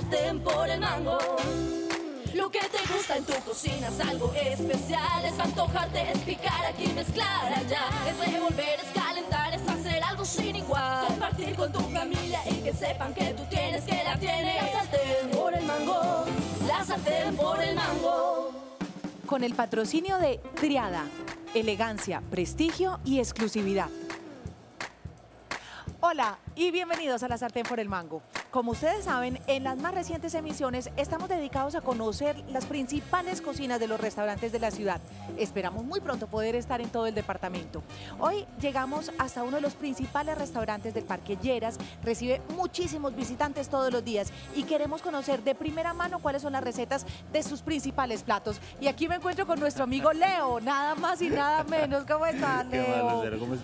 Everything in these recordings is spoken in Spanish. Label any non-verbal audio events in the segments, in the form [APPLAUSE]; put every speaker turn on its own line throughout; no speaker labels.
sartén por el mango. Lo que te gusta en tu cocina es algo especial. Es antojarte, es picar aquí, mezclar allá. Es revolver, es calentar, es hacer algo sin igual. Compartir con tu familia y que sepan que tú tienes, que la tienes. La sartén por el mango. La sartén por el mango.
Con el patrocinio de Triada, elegancia, prestigio y exclusividad. Hola y bienvenidos a La Sartén por el Mango. Como ustedes saben, en las más recientes emisiones estamos dedicados a conocer las principales cocinas de los restaurantes de la ciudad. Esperamos muy pronto poder estar en todo el departamento. Hoy llegamos hasta uno de los principales restaurantes del Parque Lleras. Recibe muchísimos visitantes todos los días y queremos conocer de primera mano cuáles son las recetas de sus principales platos. Y aquí me encuentro con nuestro amigo [LAUGHS] Leo, nada más y nada menos. ¿Cómo estás,
Qué
Leo?
Lucero, ¿cómo,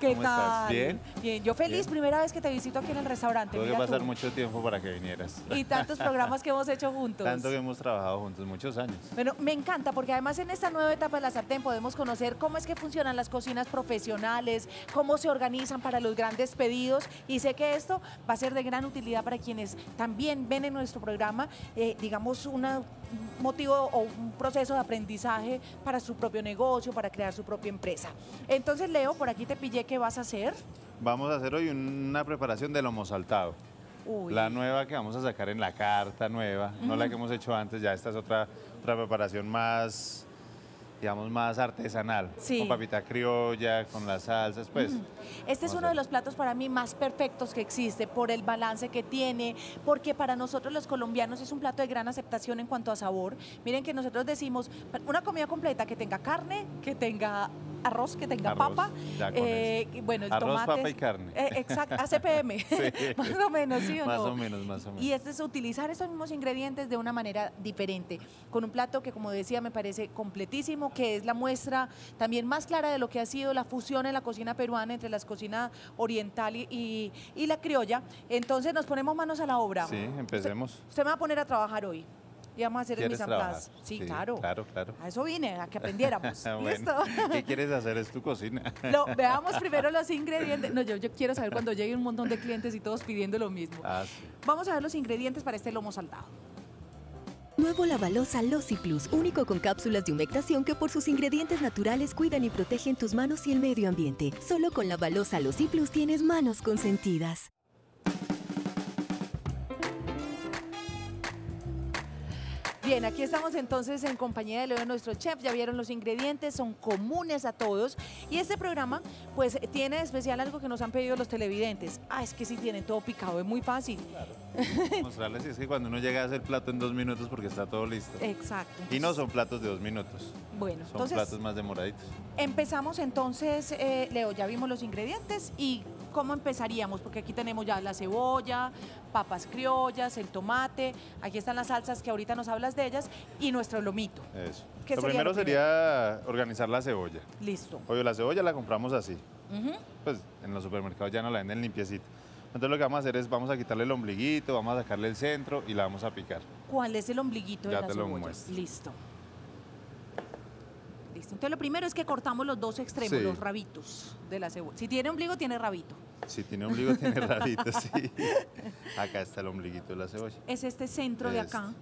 ¿Qué
cómo estás?
tal?
¿Bien?
Bien, yo feliz,
Bien.
primera vez que te visito aquí en el restaurante.
Tuve que pasar
tú.
mucho tiempo para que vinieras.
Y tantos programas que hemos hecho juntos.
Tanto que hemos trabajado juntos, muchos años.
Bueno, me encanta porque además en esta nueva etapa de la sartén podemos conocer cómo es que funcionan las cocinas profesionales, cómo se organizan para los grandes pedidos y sé que esto va a ser de gran utilidad para quienes también ven en nuestro programa, eh, digamos, una- un motivo o un proceso de aprendizaje para su propio negocio, para crear su propia empresa. Entonces, Leo, por aquí te pillé, ¿qué vas a hacer?
Vamos a hacer hoy una preparación del lomo saltado.
Uy.
La nueva que vamos a sacar en la carta nueva, no la que hemos hecho antes, ya esta es otra, otra preparación más, digamos, más artesanal.
Sí.
Con papita criolla, con las salsas, pues.
Este es uno de los platos para mí más perfectos que existe por el balance que tiene, porque para nosotros los colombianos es un plato de gran aceptación en cuanto a sabor. Miren que nosotros decimos una comida completa que tenga carne, que tenga arroz, que tenga
Arroz,
papa, eh, y bueno, el
Arroz,
tomate.
papa y carne.
eh, exacto, ACPM, [LAUGHS]
Sí. [LAUGHS]
más o menos, ¿sí o
Más
no?
o menos, más o menos.
Y este es utilizar esos mismos ingredientes de una manera diferente, con un plato que, como decía, me parece completísimo, que es la muestra también más clara de lo que ha sido la fusión en la cocina peruana entre la cocina oriental y, y- y la criolla. Entonces nos ponemos manos a la obra.
Sí, empecemos.
Usted, usted me va a poner a trabajar hoy. Y vamos a hacer el
¿Quieres
mise en. Sí, claro.
Claro, claro.
A eso vine, a que aprendiéramos. [LAUGHS]
Bueno,
¿Listo?
¿Qué quieres hacer? Es tu cocina.
Lo- veamos [LAUGHS] primero los ingredientes. No, yo, yo quiero saber cuando llegue un montón de clientes y todos pidiendo lo mismo.
Ah, sí.
Vamos a ver los ingredientes para este lomo saltado.
Nuevo Lavalosa Losi Plus, único con cápsulas de humectación que por sus ingredientes naturales cuidan y protegen tus manos y el medio ambiente. Solo con Lavalosa Losi Plus tienes manos consentidas.
Bien, aquí estamos entonces en compañía de Leo, nuestro chef. Ya vieron los ingredientes, son comunes a todos. Y este programa, pues, tiene de especial algo que nos han pedido los televidentes. Ah, es que si tienen todo picado, es muy fácil.
Mostrarles si es que cuando uno llega a hacer plato en dos minutos porque está todo listo.
Exacto.
Y no son platos de dos minutos,
Bueno,
son
entonces
platos más demoraditos.
empezamos entonces, eh, Leo, ya vimos los ingredientes y cómo empezaríamos, porque aquí tenemos ya la cebolla, papas criollas, el tomate, aquí están las salsas que ahorita nos hablas de ellas y nuestro lomito.
Eso.
¿Qué
Lo
sería
primero
lo
sería organizar la cebolla.
Listo.
Oye, la cebolla la compramos así. Pues en los supermercados ya no la venden limpiecita. Entonces lo que vamos a hacer es, vamos a quitarle el ombliguito, vamos a sacarle el centro y la vamos a picar.
¿Cuál es el ombliguito
Ya
de la
te lo muestro.
Listo. Listo. Entonces lo primero es que cortamos los dos extremos,
Sí.
los rabitos de la cebolla. Si tiene ombligo, tiene rabito.
Si tiene ombligo, tiene rabito, sí. [LAUGHS] Acá está el ombliguito de la cebolla.
Es este centro de acá,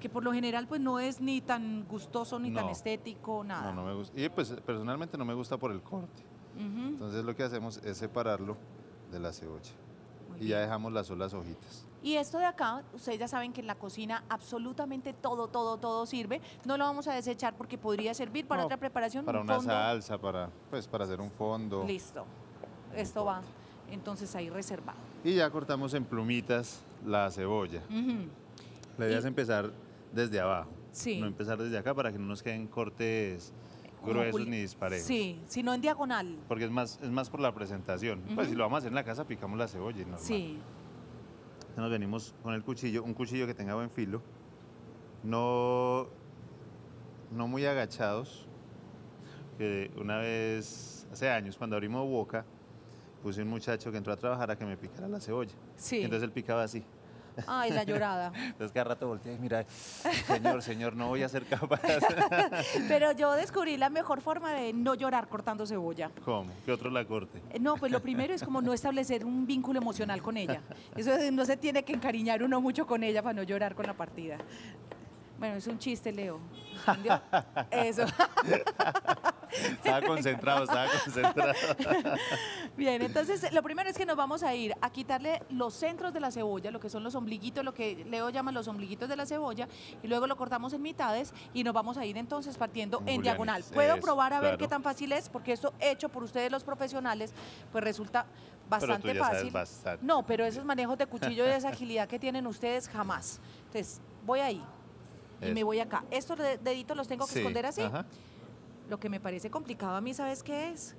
que por lo general pues no es ni tan gustoso ni tan estético, nada.
No, no me gusta. Y pues personalmente no me gusta por el corte. Entonces lo que hacemos es separarlo de la cebolla.
Muy
Y ya dejamos las solas hojitas.
Y esto de acá, ustedes ya saben que en la cocina absolutamente todo, todo, todo sirve. No lo vamos a desechar porque podría servir para
No,
otra preparación.
Para
un
una
fondo.
salsa, para, pues, para hacer un fondo.
Listo. Esto va entonces ahí reservado.
Y ya cortamos en plumitas la cebolla.
Ujú.
La idea
Y-
es empezar desde abajo.
Sí.
No empezar desde acá para que no nos queden cortes gruesos ni disparejos.
Sí, sino en diagonal.
Porque es más, es más por la presentación. Pues
Ujú.
si lo vamos a hacer en la casa, picamos la cebolla normal.
Sí.
Entonces Nos venimos con el cuchillo, un cuchillo que tenga buen filo. No, no muy agachados. Que una vez, hace años, cuando abrimos boca, puse un muchacho que entró a trabajar a que me picara la cebolla.
Sí.
Y entonces él picaba así.
Ay, la llorada. [LAUGHS]
Entonces cada rato voltea y mira, señor, señor, no voy a ser capaz. [LAUGHS]
Pero yo descubrí la mejor forma de no llorar cortando cebolla.
¿Cómo? ¿Qué otro la corte?
Eh, No, pues lo primero es como no establecer un vínculo emocional con ella. Eso es, no se tiene que encariñar uno mucho con ella para no llorar con la partida. Bueno, es un chiste, Leo. [LAUGHS] ¿Entendió? Eso. [LAUGHS]
Estaba concentrado, estaba concentrado. [LAUGHS]
Bien, entonces lo primero es que nos vamos a ir a quitarle los centros de la cebolla, lo que son los ombliguitos, lo que Leo llama los ombliguitos de la cebolla, y luego lo cortamos en mitades y nos vamos a ir entonces partiendo en,
En
diagonal. Puedo probar a ver
claro.
qué tan fácil es, porque esto hecho por ustedes los profesionales, pues resulta bastante
ya sabes
fácil.
bastante.
No, pero esos manejos de cuchillo y esa agilidad que tienen ustedes jamás. Entonces, voy ahí y me voy acá. Estos de- deditos los tengo que
Sí,
esconder así.
ajá.
Lo que me parece complicado a mí, ¿sabes qué es?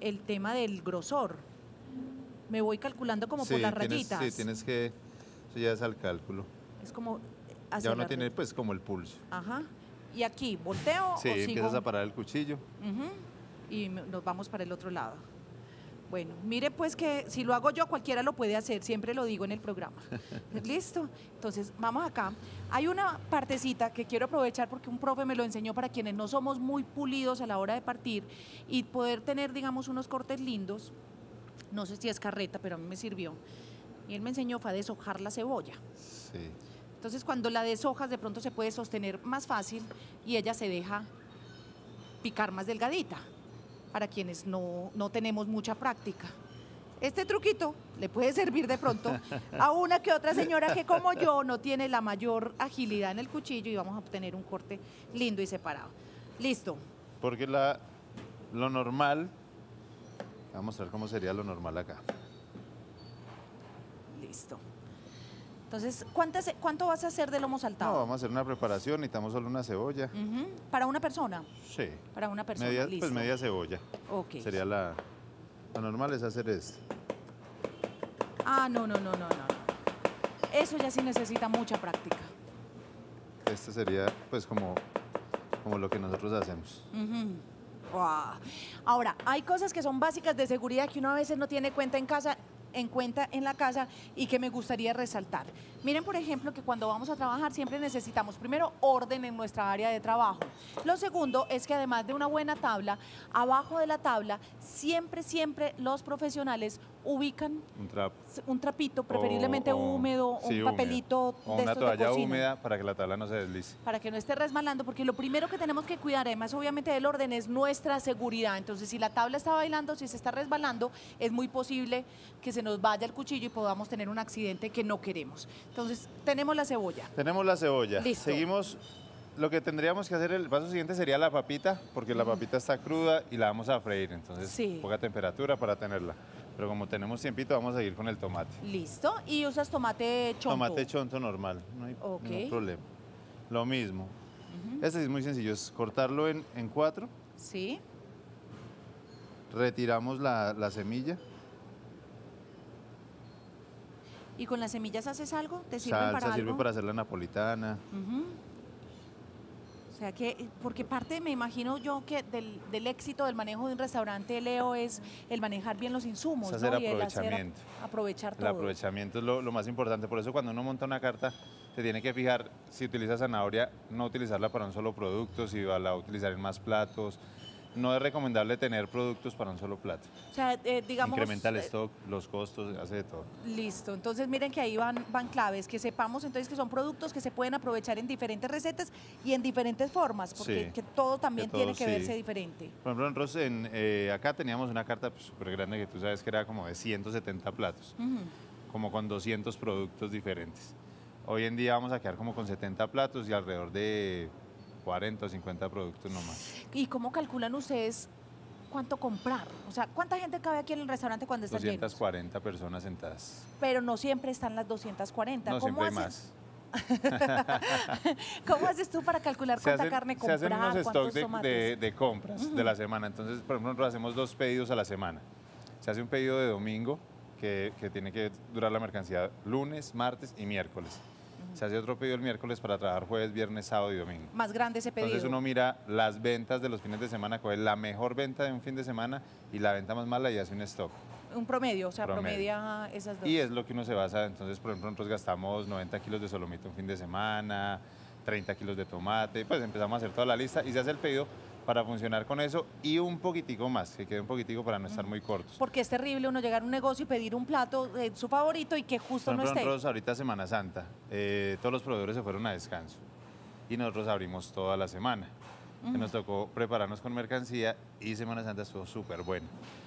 El tema del grosor. Me voy calculando como por
Sí,
las
tienes-
rayitas.
Sí, tienes que, eso ya es al cálculo.
Es como
Ya
hacer
uno tiene pues como el pulso.
Ajá. Y aquí, volteo
Sí,
o sigo.
empiezas a parar el cuchillo.
Ujú, Y me- nos vamos para el otro lado. Bueno, mire pues que si lo hago yo, cualquiera lo puede hacer, siempre lo digo en el programa. [LAUGHS] ¿Listo? Entonces, vamos acá. Hay una partecita que quiero aprovechar porque un profe me lo enseñó para quienes no somos muy pulidos a la hora de partir y poder tener, digamos, unos cortes lindos. No sé si es carreta, pero a mí me sirvió. Y él me enseñó fue a deshojar la cebolla.
Sí.
Entonces, cuando la deshojas, de pronto se puede sostener más fácil y ella se deja picar más delgadita, para quienes no, no tenemos mucha práctica. Este truquito le puede servir de pronto [LAUGHS] a una que otra señora que como yo no tiene la mayor agilidad en el cuchillo y vamos a obtener un corte lindo y separado. Listo.
Porque la, lo normal, voy a mostrar cómo sería lo normal acá.
Listo. Entonces, ¿cuántas, ¿cuánto vas a hacer de lomo
No,
saltado?
vamos a hacer una preparación, necesitamos solo una cebolla.
Para una persona.
Sí.
Para una persona.
Media,
Listo.
pues media cebolla.
Ok.
Sería la... Lo normal es hacer esto.
Ah, no, no, no, no, no. no. Eso ya sí necesita mucha práctica.
Este sería pues como, como lo que nosotros hacemos.
Ahora, hay cosas que son básicas de seguridad que uno a veces no tiene cuenta en casa en cuenta en la casa y que me gustaría resaltar. Miren, por ejemplo, que cuando vamos a trabajar siempre necesitamos primero orden en nuestra área de trabajo. Lo segundo es que además de una buena tabla, abajo de la tabla siempre, siempre los profesionales ubican
Un
trapito, preferiblemente
O- o-
húmedo,
sí,
un
húmedo.
papelito
O
de
una
estos de
toalla
cocina
húmeda para que la tabla no se deslice.
para que no esté resbalando, porque lo primero que tenemos que cuidar, además obviamente del orden, es nuestra seguridad. Entonces, si la tabla está bailando, si se está resbalando, es muy posible que se nos vaya el cuchillo y podamos tener un accidente que no queremos. Entonces, tenemos la cebolla.
Tenemos la cebolla.
Listo.
Seguimos. Lo que tendríamos que hacer, el paso siguiente sería la papita, porque la papita está cruda y la vamos a freír. Entonces,
Sí.
poca temperatura para tenerla. Pero como tenemos tiempito, vamos a seguir con el tomate.
Listo. Y usas tomate chonto.
Tomate chonto normal, no hay
Ok.
ningún problema. Lo mismo. Este sí es muy sencillo, es cortarlo en, en cuatro,
Sí.
retiramos la, la semilla,
¿Y con las semillas haces algo? ¿Te sirven
salsa
para
sirve
algo?
para hacer la napolitana.
Ujú. O sea que, porque parte, me imagino yo, que del, del éxito del manejo de un restaurante, Leo, es el manejar bien los insumos,
Es hacer
¿no? Y el
aprovechamiento.
aprovechar
El
todo.
aprovechamiento es lo, lo más importante. Por eso cuando uno monta una carta, se tiene que fijar si utiliza zanahoria, no utilizarla para un solo producto, si va a utilizar en más platos. No es recomendable tener productos para un solo plato.
O sea, eh, digamos...
Incrementa el
eh,
stock, los costos, hace de todo.
Listo, entonces miren que ahí van, van claves, que sepamos entonces que son productos que se pueden aprovechar en diferentes recetas y en diferentes formas, porque
Sí,
que todo también
que
tiene que verse diferente.
Por ejemplo, nosotros en, eh, acá teníamos una carta pues, súper grande que tú sabes que era como de 170 platos, como con 200 productos diferentes. Hoy en día vamos a quedar como con 70 platos y alrededor de 40 o 50 productos nomás.
¿Y cómo calculan ustedes cuánto comprar? O sea, ¿cuánta gente cabe aquí en el restaurante cuando están llenos?
240 personas sentadas.
Pero no siempre están las 240.
No,
¿Cómo,
siempre hay
haces,
más. [LAUGHS]
¿Cómo haces tú para calcular
Se
cuánta
hacen,
carne
se
comprar,
hacen unos stocks de,
tomates?
de- de compras de la semana. Entonces, por ejemplo, nosotros hacemos dos pedidos a la semana. Se hace un pedido de domingo que, que tiene que durar la mercancía lunes, martes y miércoles. Se hace otro pedido el miércoles para trabajar jueves, viernes, sábado y domingo.
Más grande ese pedido.
Entonces uno mira las ventas de los fines de semana, coge la mejor venta de un fin de semana y la venta más mala y hace un stock.
Un promedio, o sea,
Promedio.
promedia esas dos.
Y es lo que uno se basa, entonces, por ejemplo, nosotros gastamos 90 kilos de solomito un fin de semana, 30 kilos de tomate, pues empezamos a hacer toda la lista y se hace el pedido para funcionar con eso y un poquitico más, que quede un poquitico para no estar muy cortos.
Porque es terrible uno llegar a un negocio y pedir un plato de su favorito y que justo
Por
no
ejemplo,
esté.
nosotros ahorita Semana Santa, eh, todos los proveedores se fueron a descanso y nosotros abrimos toda la semana. Que Nos tocó prepararnos con mercancía y Semana Santa estuvo súper bueno.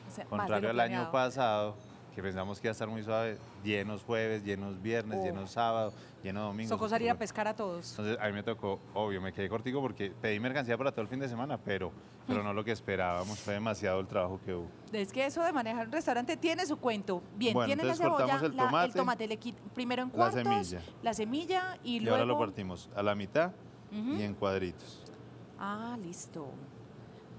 O sea,
Contrario al año pasado, que pensamos que iba a estar muy suave, llenos jueves, llenos viernes,
Oh.
llenos sábado, llenos domingo.
Tocó salir a pescar a todos.
Entonces a mí me tocó, obvio, me quedé cortico porque pedí mercancía para todo el fin de semana, pero, pero no lo que esperábamos, fue demasiado el trabajo que hubo.
Es que eso de manejar un restaurante tiene su cuento. Bien,
Bueno,
tiene la cebolla,
el
la-
tomate,
tomate le quit- primero en
la
cuartos,
semilla.
la semilla y,
Y,
luego...
ahora lo partimos a la mitad y en cuadritos.
Ah, listo.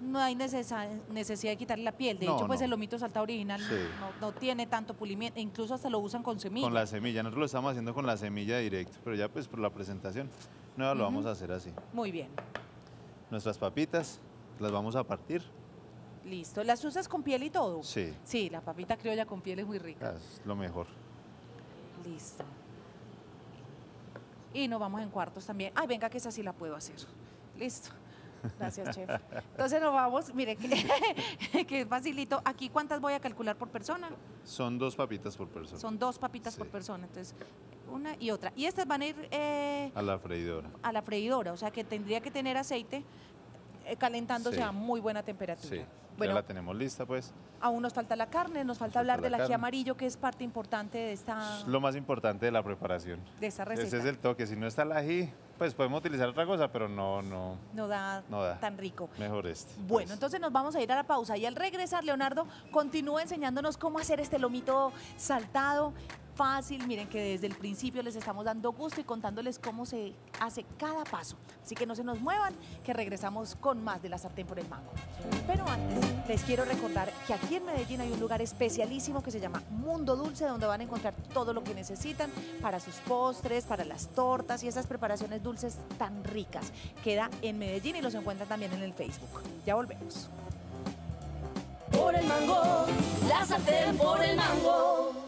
No hay necesidad de quitarle la piel. De
No,
hecho, pues
no.
el lomito saltado original
Sí.
no, no tiene tanto pulimiento. Incluso hasta lo usan con semilla.
Con la semilla, nosotros lo estamos haciendo con la semilla directo, pero ya pues por la presentación nueva lo vamos a hacer así.
Muy bien.
Nuestras papitas las vamos a partir.
Listo. ¿Las usas con piel y todo?
Sí,
Sí, la papita criolla con piel es muy rica.
es lo mejor.
Listo. Y nos vamos en cuartos también. Ay, venga, que esa sí la puedo hacer. Listo. Gracias, chef. Entonces nos vamos, mire, que, [LAUGHS] que es facilito. Aquí, ¿cuántas voy a calcular por persona?
Son dos papitas por persona.
Son dos papitas por persona. Entonces, una y otra. Y estas van a ir eh,
A la freidora.
a la freidora, o sea que tendría que tener aceite eh, calentándose
Sí.
a muy buena temperatura.
Sí,
Bueno,
ya la tenemos lista pues.
aún nos falta la carne, nos falta
Falta
hablar
la
del ají amarillo, que es parte importante de esta,
Es lo más importante de la preparación.
de esta receta.
Ese es el toque. Si no está el ají, pues podemos utilizar otra cosa, pero no, no,
No da,
no da.
tan rico.
Mejor este.
Bueno,
pues.
entonces nos vamos a ir a la pausa y al regresar, Leonardo continúa enseñándonos cómo hacer este lomito saltado. Fácil, miren que desde el principio les estamos dando gusto y contándoles cómo se hace cada paso. Así que no se nos muevan, que regresamos con más de la sartén por el mango. Pero antes, les quiero recordar que aquí en Medellín hay un lugar especialísimo que se llama Mundo Dulce, donde van a encontrar todo lo que necesitan para sus postres, para las tortas y esas preparaciones dulces tan ricas. Queda en Medellín y los encuentran también en el Facebook. Ya volvemos.
Por el mango, la sartén por el mango.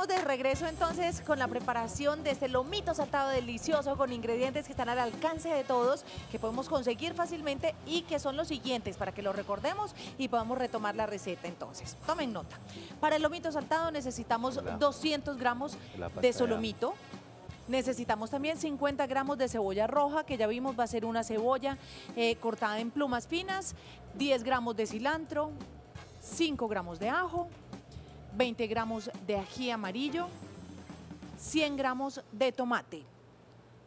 Estamos de regreso entonces con la preparación de este lomito saltado delicioso con ingredientes que están al alcance de todos, que podemos conseguir fácilmente y que son los siguientes para que lo recordemos y podamos retomar la receta entonces. Tomen nota. Para el lomito saltado necesitamos
Hola.
200 gramos de solomito. Necesitamos también 50 gramos de cebolla roja, que ya vimos va a ser una cebolla eh, cortada en plumas finas, 10 gramos de cilantro, 5 gramos de ajo, 20 gramos de ají amarillo, 100 gramos de tomate.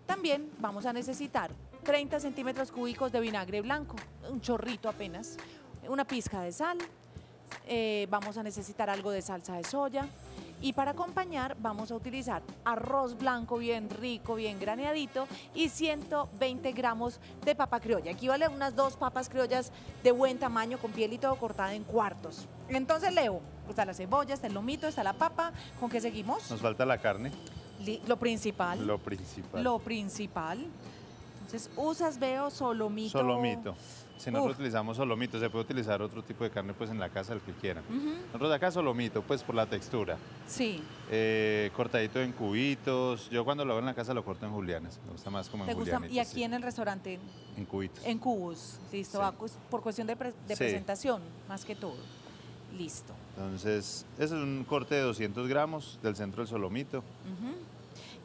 También vamos a necesitar 30 centímetros cúbicos de vinagre blanco, un chorrito apenas, una pizca de sal, eh, vamos a necesitar algo de salsa de soya y para acompañar vamos a utilizar arroz blanco bien rico, bien graneadito y 120 gramos de papa criolla. Equivale a unas dos papas criollas de buen tamaño con piel y todo cortada en cuartos. Entonces Leo, está la cebolla, está el lomito, está la papa. ¿Con qué seguimos?
Nos falta la carne,
Lo principal.
lo principal.
Lo principal. Entonces usas, veo, solomito.
Solomito. Si nosotros
Uf.
utilizamos solomito, se puede utilizar otro tipo de carne pues en la casa, el que quieran.
Ujú,
Nosotros de acá solomito, pues por la textura.
Sí.
Eh, cortadito en cubitos. Yo cuando lo hago en la casa lo corto en julianas. Me gusta más como
¿Te
en
gusta? Y aquí
sí.
en el restaurante,
En cubitos.
en cubos. Listo.
Sí.
cu- por cuestión de, pre- de
Sí.
presentación, más que todo. Listo.
Entonces, ese es un corte de 200 gramos del centro del solomito.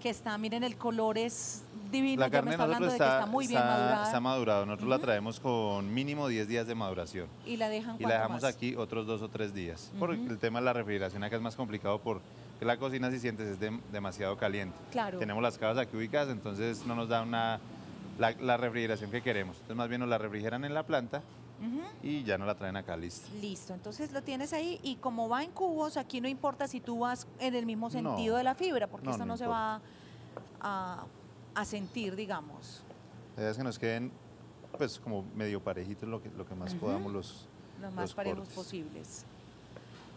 Que está, miren, el color es divino.
La
ya me
carne
está hablando de que
está,
muy bien
está-
madurada.
está madurado. Nosotros la traemos con mínimo 10 días de maduración.
y la dejan
Y la dejamos
más?
aquí otros dos o tres días. Porque el tema de la refrigeración acá es más complicado porque la cocina, si sientes, es dem- demasiado caliente.
Claro.
Tenemos las cavas aquí ubicadas, entonces no nos da una, la, la refrigeración que queremos. Entonces más bien nos la refrigeran en la planta y ya nos la traen acá lista.
Listo, entonces lo tienes ahí y como va en cubos, aquí no importa si tú vas en el mismo sentido
No.
de la fibra, porque
No,
esto no,
no
se va a, a sentir, digamos.
La idea es que nos queden pues como medio parejitos lo que, lo que más podamos los,
Los más
los
parejos
cortes.
posibles.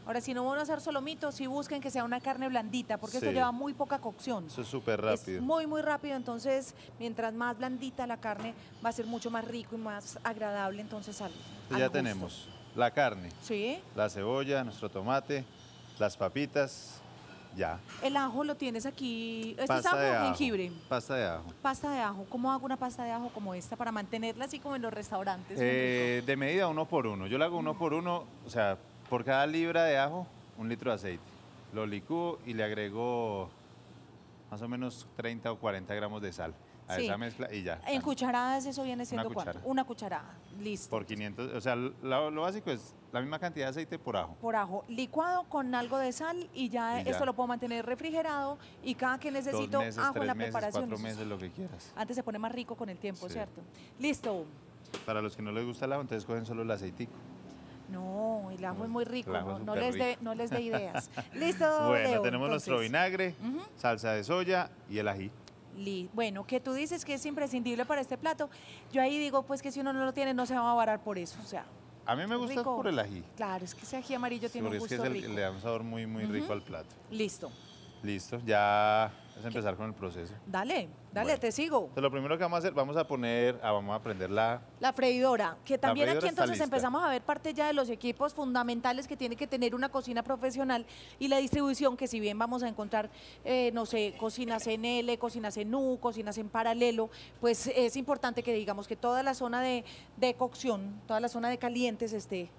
Ahora, si no van a hacer solomitos, si busquen que sea una carne blandita, porque esto
Sí.
lleva muy poca cocción.
Eso es súper
Es
rápido.
muy, muy rápido, entonces mientras más blandita la carne va a ser mucho más rico y más agradable entonces al,
Entonces
al
ya
gusto.
tenemos la carne,
Sí,
la cebolla, nuestro tomate, las papitas, ya.
el ajo lo tienes aquí. ¿Este es
Pasta
ajo
de
o
ajo.
jengibre?
Pasta de ajo.
Pasta de ajo. ¿Cómo hago una pasta de ajo como esta para mantenerla así como en los restaurantes?
Eh, de medida uno por uno. Yo lo hago uno por uno, o sea, por cada libra de ajo, un litro de aceite. Lo licúo y le agrego más o menos 30 o 40 gramos de sal a
Sí.
esa mezcla y ya.
En cucharadas eso viene siendo cuánto?
cuchara.
Una cucharada. Listo.
Por 500, o sea, lo, lo básico es la misma cantidad de aceite por ajo.
por ajo licuado con algo de sal y ya,
Y ya.
esto lo puedo mantener refrigerado y cada que
Dos
necesito
meses,
ajo en la
meses,
preparación.
cuatro meses, lo que quieras.
Antes se pone más rico con el tiempo,
Sí.
¿cierto? Listo.
Para los que no les gusta el ajo, entonces cogen solo el aceitico.
No, el ajo es muy rico, no, les dé
rico.
no les dé ideas. [LAUGHS] Listo,
bueno,
Leo,
tenemos nuestro vinagre, salsa de soya y el ají.
Bueno, que tú dices que es imprescindible para este plato. Yo ahí digo, pues que si uno no lo tiene, no se va a varar por eso. O sea,
A mí me gusta
Rico.
por el ají.
claro, es que ese ají amarillo
Sí,
tiene un
porque es que
gusto
es el-
rico.
le da un sabor muy, muy rico al plato.
Listo.
Listo, ya es empezar con el proceso.
Dale, dale,
Bueno.
te sigo.
Entonces, lo primero que vamos a hacer, vamos a poner, ah, vamos a prender la,
La freidora, que también
freidora
aquí entonces empezamos a ver parte ya de los equipos fundamentales que tiene que tener una cocina profesional y la distribución, que si bien vamos a encontrar, eh, no sé, cocinas en L, cocinas en U, cocinas en paralelo, pues es importante que digamos que toda la zona de, de cocción, toda la zona de calientes esté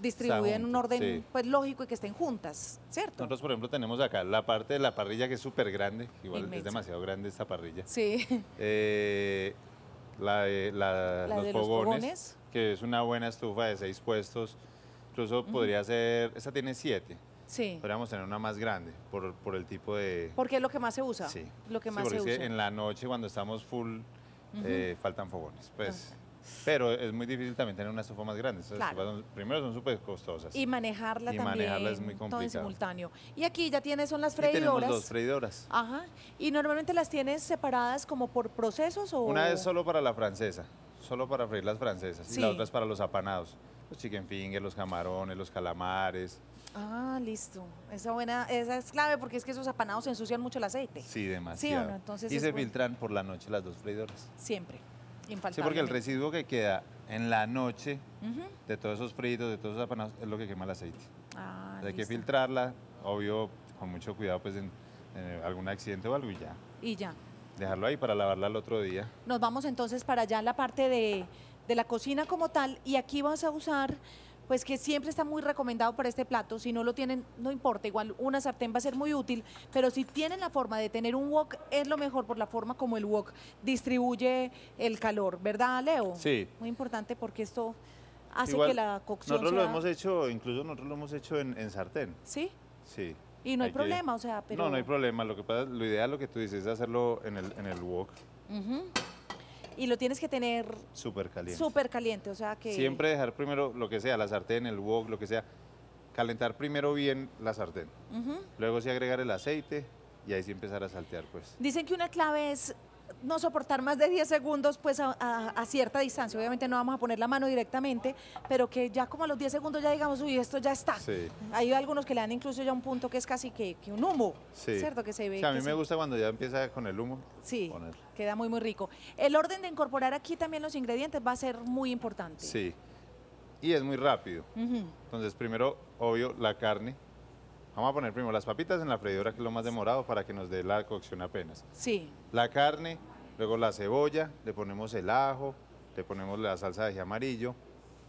distribuida en un orden
sí.
pues lógico y que estén juntas, ¿cierto?
Nosotros, por ejemplo, tenemos acá la parte de la parrilla que es súper grande, igual es demasiado grande esta parrilla.
Sí, [LAUGHS]
Eh, la de, la-
La
los,
de los
fogones, que es una buena estufa de seis puestos. Incluso podría ser, esta tiene siete,
sí.
podríamos tener una más grande por, por el tipo de...
Porque es lo que más se usa.
Sí.
Lo que
Sí,
más
porque
se usa.
en la noche cuando estamos full eh, faltan fogones. Pues, Pero es muy difícil también tener una estufa más grande. Estas
Claro.
estufas son- primero son súper costosas.
Y manejarla
Y
también.
manejarla es muy
Todo en
complicado.
simultáneo. Y aquí ya tienes, son las
Y tenemos
freidoras.
dos freidoras.
Ajá. ¿Y normalmente las tienes separadas como por procesos o...?
Una es solo para la francesa, solo para freír las francesas.
Sí.
Y la otra es para los apanados. Los chicken fingers, los camarones, los calamares.
Ah, listo. Esa, buena, esa es clave porque es que esos apanados se ensucian mucho el aceite.
Sí, demasiado.
no? Entonces
y se
bueno.
filtran por la noche las dos freidoras.
Siempre.
Sí, porque el residuo que queda en la noche de todos esos fritos, de todos esos apanados, es lo que quema el aceite.
Ah,
Hay que filtrarla, obvio, con mucho cuidado, pues en, en algún accidente o algo y ya.
Y ya.
Dejarlo ahí para lavarla al otro día.
Nos vamos entonces para allá la parte de, de la cocina como tal y aquí vas a usar, pues que siempre está muy recomendado para este plato, si no lo tienen, no importa, igual una sartén va a ser muy útil, pero si tienen la forma de tener un wok, es lo mejor por la forma como el wok distribuye el calor, ¿verdad, Leo?
Sí.
Muy importante porque esto hace
Igual,
que la cocción
Nosotros lo hemos hecho, incluso nosotros lo hemos hecho en, en sartén.
¿Sí?
Sí.
Y no hay, problema, o sea, pero...
No, no hay problema. Lo que pasa, lo ideal, lo que tú dices, es hacerlo en el, en el wok
Ujú. Y lo tienes que tener
súper caliente.
súper caliente, o sea que...
Siempre dejar primero lo que sea, la sartén, el wok, lo que sea, calentar primero bien la sartén. Luego sí agregar el aceite y ahí sí empezar a saltear, pues.
Dicen que una clave es no soportar más de 10 segundos pues a, a- a cierta distancia. Obviamente no vamos a poner la mano directamente, pero que ya como a los 10 segundos ya digamos, uy, esto ya está.
Sí.
Hay algunos que le dan incluso ya un punto que es casi que, que un humo,
Sí.
¿cierto? Que se ve.
O sea, a mí me gusta cuando ya empieza con el humo.
Sí, queda muy, muy rico. El orden de incorporar aquí también los ingredientes va a ser muy importante.
Sí. Y es muy rápido. Entonces, primero, obvio, la carne. Vamos a poner primero las papitas en la freidora, que es lo más demorado, para que nos dé la cocción apenas.
Sí,
La carne, luego la cebolla, le ponemos el ajo, le ponemos la salsa de ají amarillo,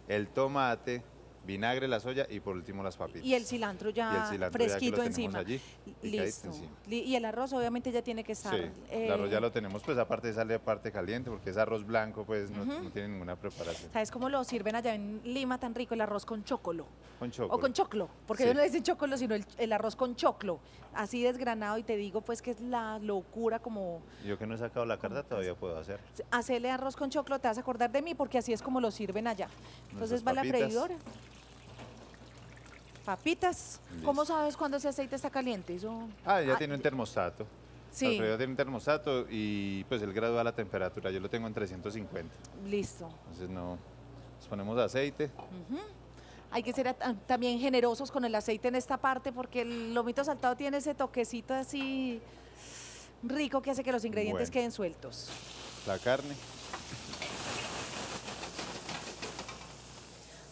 el tomate, vinagre, la soya y por último las papitas.
y el cilantro ya
Y el cilantro ya que
fresquito encima.
allí,
Listo.
encima.
Y el arroz obviamente ya tiene que estar.
Sí,
eh,
el arroz ya lo tenemos, pues aparte sale aparte caliente, porque es arroz blanco, pues no, no tiene ninguna preparación.
¿Sabes cómo lo sirven allá en Lima tan rico el arroz con chocolo?
Con chocolate.
O con choclo, porque
Sí.
ellos no le dicen chocolo, sino el, el arroz con choclo, así desgranado y te digo pues que es la locura como
Yo que no he sacado la carta todavía puedo hacer.
hacerle arroz con choclo, te vas a acordar de mí porque así es como lo sirven allá. Entonces
Nuestras
va la
papitas.
freidora. Papitas, ¿cómo sabes cuando ese aceite está caliente? Eso,
Ah, ya
Ah,
tiene un termostato.
Sí.
Alfredo tiene un termostato y pues él gradúa la temperatura, yo lo tengo en 350.
Listo.
Entonces no, nos ponemos aceite.
Hay que ser también generosos con el aceite en esta parte porque el lomito saltado tiene ese toquecito así rico que hace que los ingredientes
Bueno.
queden sueltos.
La carne,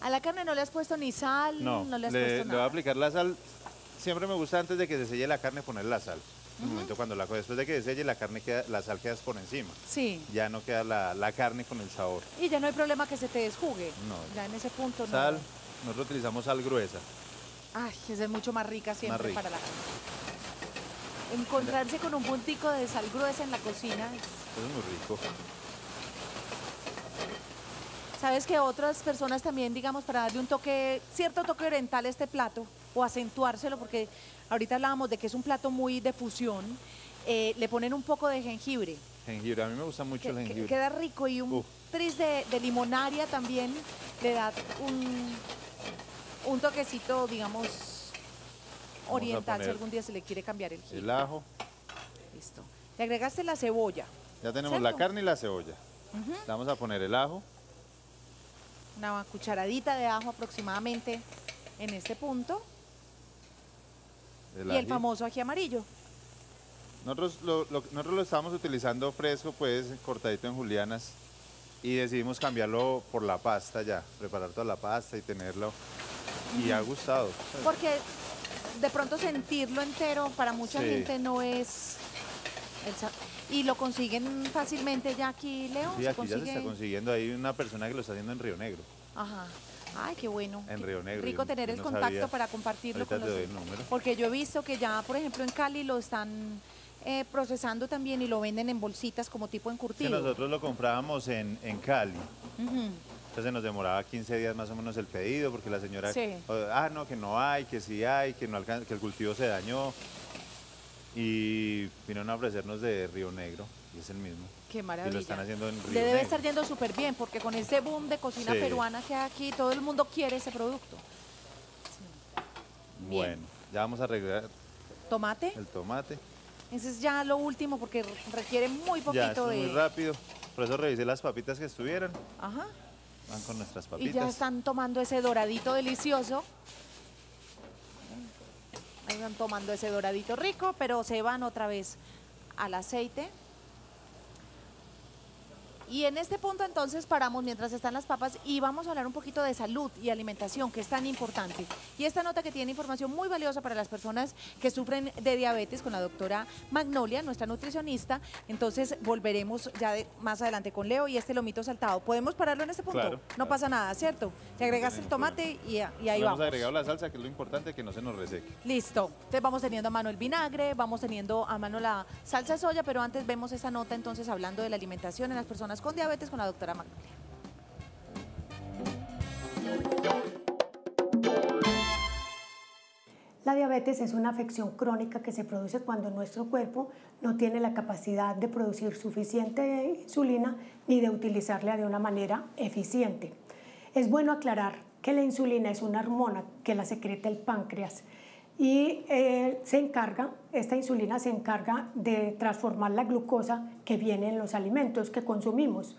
A la carne no le has puesto ni sal,
no,
no, le has
le,
puesto
le voy a
nada.
aplicar la sal. Siempre me gusta antes de que se selle la carne poner la sal. En el momento cuando la después de que se selle la carne queda, la sal queda por encima.
Sí,
Ya no queda la, la carne con el sabor.
y ya no hay problema que se te desjugue.
No.
Ya en ese punto no.
Sal, nosotros utilizamos sal gruesa.
Ay, esa es mucho más rica siempre
rica.
para la carne. Encontrarse con un puntico de sal gruesa en la cocina. es-
Eso es muy rico.
Sabes que otras personas también, digamos, para darle un toque, cierto toque oriental a este plato, o acentuárselo, porque ahorita hablábamos de que es un plato muy de fusión, eh, le ponen un poco de jengibre.
Jengibre, a mí me gusta mucho
que-
el
que
jengibre.
queda rico y un
Uf.
tris de, de limonaria también le da un, un toquecito, digamos, oriental, si algún día se le quiere cambiar el giro.
El ajo.
Listo. Le agregaste la cebolla,
Ya tenemos la carne y la cebolla. Le vamos a poner el ajo.
Una cucharadita de ajo aproximadamente en este punto
El
y el famoso ají amarillo.
Nosotros lo, lo- nosotros lo estamos utilizando fresco, pues cortadito en julianas. Y decidimos cambiarlo por la pasta ya. Preparar toda la pasta y tenerlo. Y ha gustado.
Porque de pronto sentirlo entero para mucha
Sí.
gente no es... el y lo consiguen fácilmente ya aquí, Leo.
Sí,
¿Se
aquí ya se está consiguiendo. Hay una persona que lo está haciendo en Río Negro.
Ajá. Ay, qué bueno.
En Río Negro,
Rico tener el
no
contacto
sabía.
para compartirlo
Ahorita
con
te
los...
doy el número.
Porque yo he visto que ya, por ejemplo, en Cali lo están eh, procesando también y lo venden en bolsitas como tipo
Que
encurtido.
nosotros lo comprábamos en, en Cali.
Ujú.
Entonces nos demoraba 15 días más o menos el pedido porque la señora,
Sí.
oh, ah, no, que no hay, que sí hay, que, no alcan- que el cultivo se dañó. Y vinieron a ofrecernos de Río Negro, y es el mismo.
Qué
Y
maravilla.
lo están haciendo en Río
Le debe
Negro.
estar yendo súper bien porque con ese boom de cocina
Sí.
peruana que hay aquí, todo el mundo quiere ese producto.
Bueno, ya vamos a arreglar
Tomate,
el tomate.
ese es ya lo último porque requiere muy
Ya,
poquito
esto es
de...
muy rápido. Por eso revisé las papitas que estuvieran.
Ajá.
Van con nuestras
Y
papitas.
ya están tomando ese doradito delicioso. Van tomando ese doradito rico, pero se van otra vez al aceite. Y en este punto entonces paramos mientras están las papas y vamos a hablar un poquito de salud y alimentación, que es tan importante. Y esta nota que tiene información muy valiosa para las personas que sufren de diabetes con la doctora Magnolia, nuestra nutricionista. Entonces volveremos ya de- más adelante con Leo y este lomito saltado. ¿Podemos pararlo en este punto?
Claro,
no
claro.
pasa nada, ¿cierto? Le agregaste el tomate y, ahí
Le hemos
vamos.
agregado la salsa, que es lo importante, que no se nos reseque.
Listo. Entonces vamos teniendo a mano el vinagre, vamos teniendo a mano la salsa de soya, pero antes vemos esa nota entonces hablando de la alimentación en las personas con diabetes con la doctora Magnolia.
La diabetes es una afección crónica que se produce cuando nuestro cuerpo no tiene la capacidad de producir suficiente insulina ni de utilizarla de una manera eficiente. Es bueno aclarar que la insulina es una hormona que la secreta el páncreas y eh, se encarga, esta insulina se encarga de transformar la glucosa que viene en los alimentos que consumimos.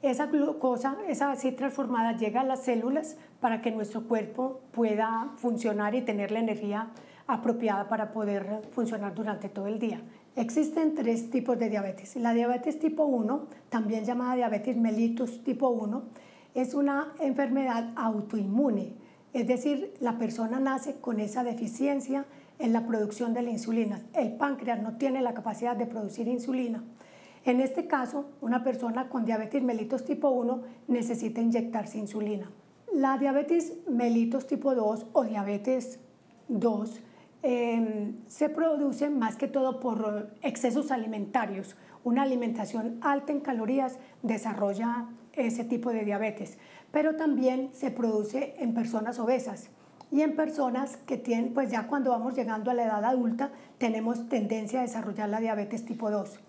Esa glucosa, esa así transformada, llega a las células para que nuestro cuerpo pueda funcionar y tener la energía apropiada para poder funcionar durante todo el día. Existen tres tipos de diabetes. La diabetes tipo 1, también llamada diabetes mellitus tipo 1, es una enfermedad autoinmune, es decir, la persona nace con esa deficiencia en la producción de la insulina. El páncreas no tiene la capacidad de producir insulina. En este caso, una persona con diabetes mellitus tipo 1 necesita inyectarse insulina. La diabetes mellitus tipo 2 o diabetes 2 eh, se produce más que todo por excesos alimentarios. Una alimentación alta en calorías desarrolla ese tipo de diabetes, pero también se produce en personas obesas y en personas que tienen, pues ya cuando vamos llegando a la edad adulta, tenemos tendencia a desarrollar la diabetes tipo 2.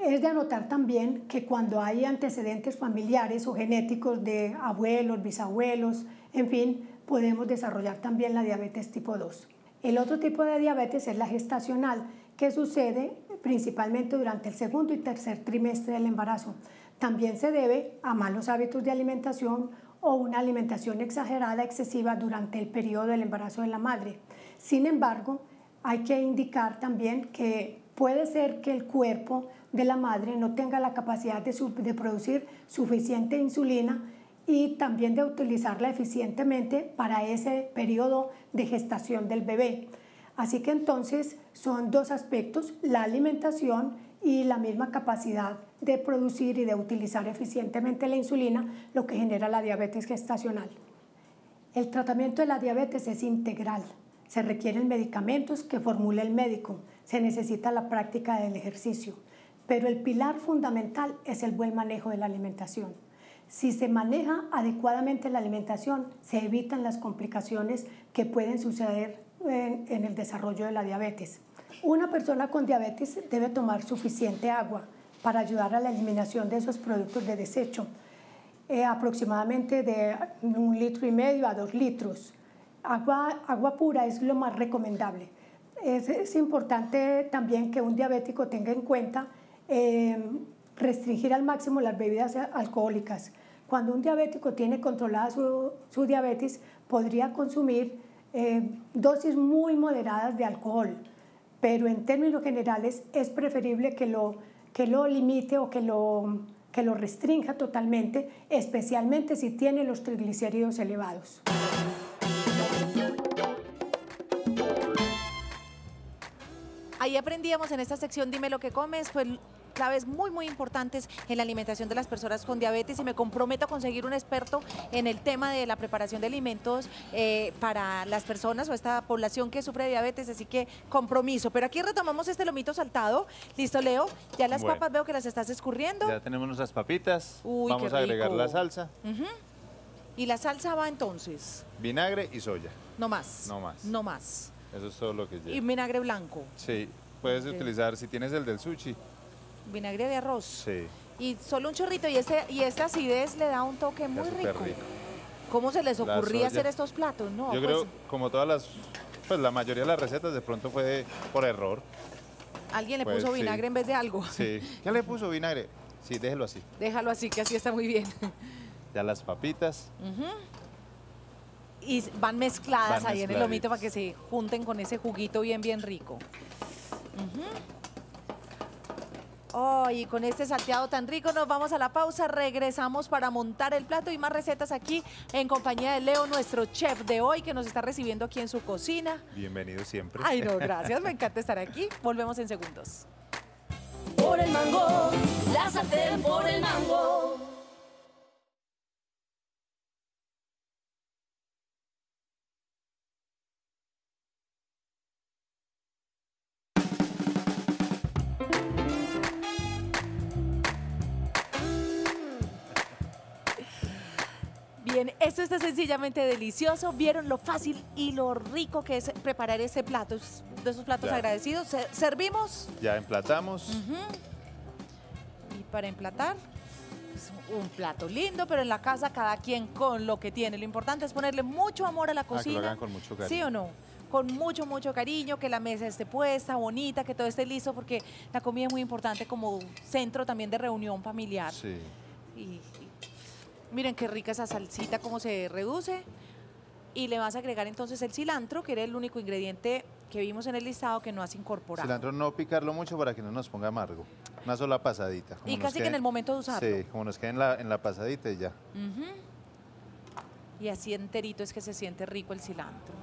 Es de anotar también que cuando hay antecedentes familiares o genéticos de abuelos, bisabuelos, en fin, podemos desarrollar también la diabetes tipo 2. El otro tipo de diabetes es la gestacional, que sucede principalmente durante el segundo y tercer trimestre del embarazo. También se debe a malos hábitos de alimentación o una alimentación exagerada, excesiva durante el periodo del embarazo de la madre. Sin embargo, hay que indicar también que puede ser que el cuerpo de la madre no tenga la capacidad de, producir suficiente insulina y también de utilizarla eficientemente para ese periodo de gestación del bebé. Así que entonces son dos aspectos, la alimentación y la misma capacidad de producir y de utilizar eficientemente la insulina, lo que genera la diabetes gestacional. El tratamiento de la diabetes es integral. Se requieren medicamentos que formule el médico. Se necesita la práctica del ejercicio. Pero el pilar fundamental es el buen manejo de la alimentación. Si se maneja adecuadamente la alimentación, se evitan las complicaciones que pueden suceder en, el desarrollo de la diabetes. Una persona con diabetes debe tomar suficiente agua para ayudar a la eliminación de esos productos de desecho, eh, aproximadamente de un litro y medio a dos litros. Agua, agua pura es lo más recomendable. Es, importante también que un diabético tenga en cuenta eh, restringir al máximo las bebidas alcohólicas. Cuando un diabético tiene controlada su, su diabetes, podría consumir eh, dosis muy moderadas de alcohol, pero en términos generales es preferible que lo, que lo limite o que lo, que lo restrinja totalmente, especialmente si tiene los triglicéridos elevados.
Ahí aprendíamos en esta sección Dime lo que comes, pues claves muy, muy importantes en la alimentación de las personas con diabetes y me comprometo a conseguir un experto en el tema de la preparación de alimentos eh, para las personas o esta población que sufre de diabetes, así que compromiso. Pero aquí retomamos este lomito saltado. Listo, Leo. Ya las papas veo que las estás escurriendo.
Ya tenemos nuestras papitas. Vamos a agregar la salsa.
¿Y la salsa va entonces?
Vinagre y soya.
No más.
No más.
No más.
Eso es todo lo que lleva.
¿Y vinagre blanco?
Sí. Puedes utilizar, si tienes el del sushi,
vinagre de arroz.
Sí.
Y solo un chorrito y, ese, y esta acidez le da un toque muy rico. ¿Cómo se les ocurría hacer estos platos? No,
Yo
pues
creo, como todas las, pues la mayoría de las recetas de pronto fue por error.
Alguien le puso pues, vinagre en vez de algo.
Sí. [LAUGHS] ¿Qué le puso vinagre? Sí, déjelo así.
Déjalo así, que así está muy bien.
Ya las papitas.
Y van mezcladas ahí en el lomito para que se junten con ese juguito bien, bien rico. Oh, y con este salteado tan rico nos vamos a la pausa, regresamos para montar el plato y más recetas aquí en compañía de Leo, nuestro chef de hoy que nos está recibiendo aquí en su cocina.
Bienvenido siempre.
Ay, no, [LAUGHS] gracias, me encanta estar aquí. Volvemos en segundos.
Por el mango, la sartén por el mango.
Esto está sencillamente delicioso. Vieron lo fácil y lo rico que es preparar ese plato, de esos platos agradecidos. Servimos.
Ya emplatamos.
Y para emplatar, es un plato lindo, pero en la casa cada quien con lo que tiene. Lo importante es ponerle mucho amor a la cocina.
Ah, que lo hagan con mucho cariño.
¿Sí o no? con mucho, mucho cariño, que la mesa esté puesta, bonita, que todo esté listo, porque la comida es muy importante como centro también de reunión familiar.
Sí.
Y, Miren qué rica esa salsita, cómo se reduce. Y le vas a agregar entonces el cilantro, que era el único ingrediente que vimos en el listado que no has incorporado.
Cilantro no picarlo mucho para que no nos ponga amargo. Una sola pasadita.
Y casi que en el momento de usarlo.
Sí, como nos quede en la, en la pasadita y ya.
Y así enterito es que se siente rico el cilantro.